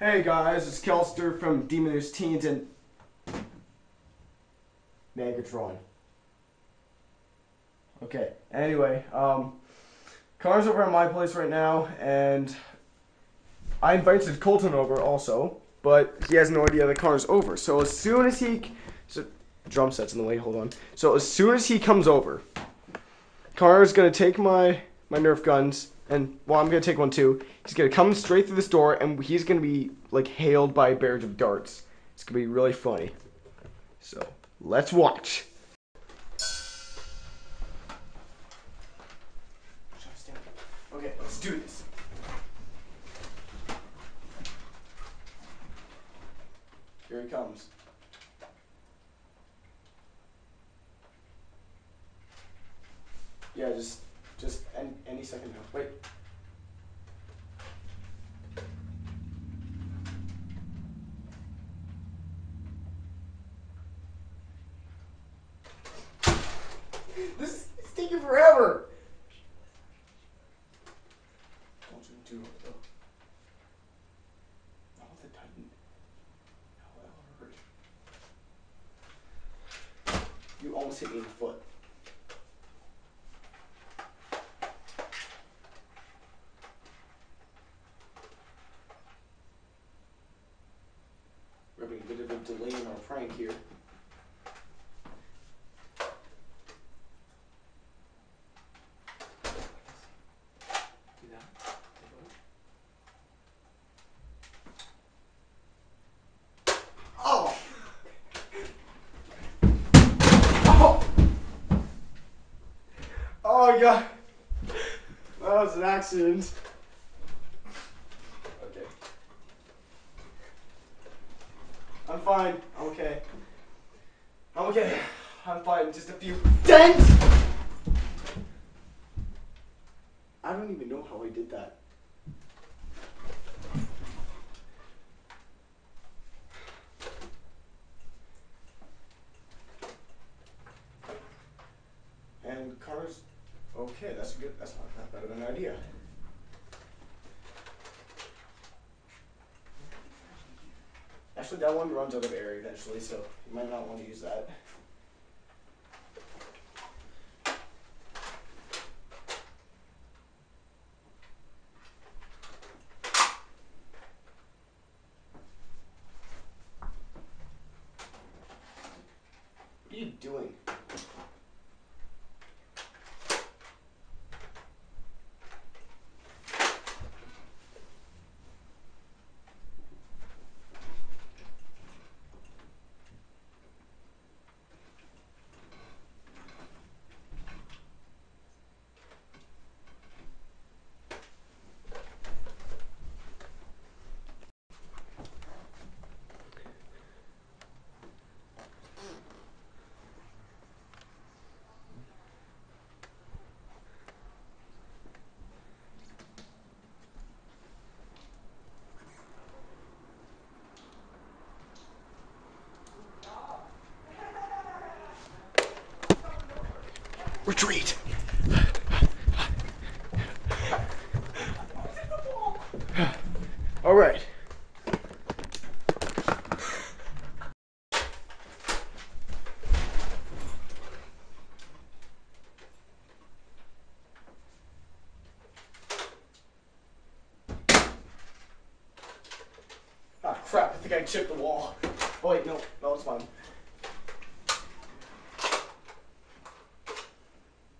Hey guys, it's Kelster from Demonish Teens and Megatron. Okay, anyway, um, Connor's over at my place right now, and I invited Colton over also, but he has no idea that Connor's over. So as soon as he, so drum set's in the way. Hold on. So as soon as he comes over, Connor's gonna take my my Nerf guns, and well, I'm gonna take one too. He's gonna come straight through this door, and he's gonna be like hailed by a barrage of darts. It's gonna be really funny. So let's watch. Okay, let's do this. Here he comes. Yeah, just just any, any second now. Wait. This is taking forever. Don't you do it though. Not with the Titan. Hurt. You almost hit me in the foot. Bit of a our prank here. Oh! Oh! Oh, yeah. That was an accident. I'm fine. I'm okay. I'm okay. I'm fine. Just a few dents. I don't even know how I did that. And Carter's okay. That's a good. That's not that bad of an idea. That one runs out of air eventually, so you might not want to use that. What are you doing? Retreat. All right. Ah, crap. I think I chipped the wall. Oh, wait, no. No, it's fine.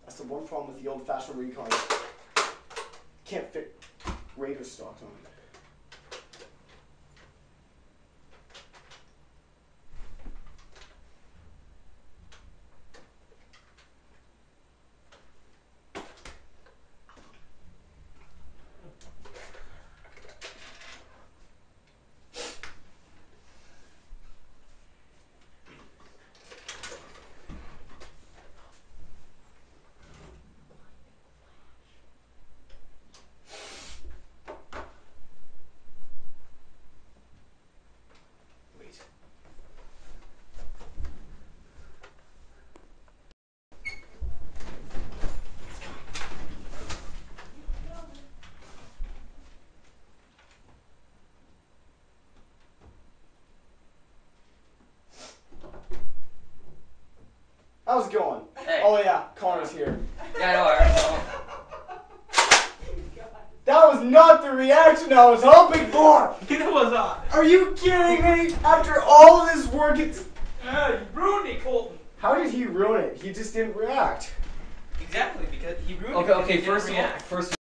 That's the one problem with the old fashioned recon. Can't fit Raider stock on it. How's it going? Hey. Oh yeah, Connor's here. Yeah, I know. I know. That was not the reaction I was hoping for. It was on. Are you kidding me? After all this work, it's. Uh, you ruined it, Colton. How did he ruin it? He just didn't react. Exactly, because he ruined Okay, it. okay. because he First of didn't all, react. first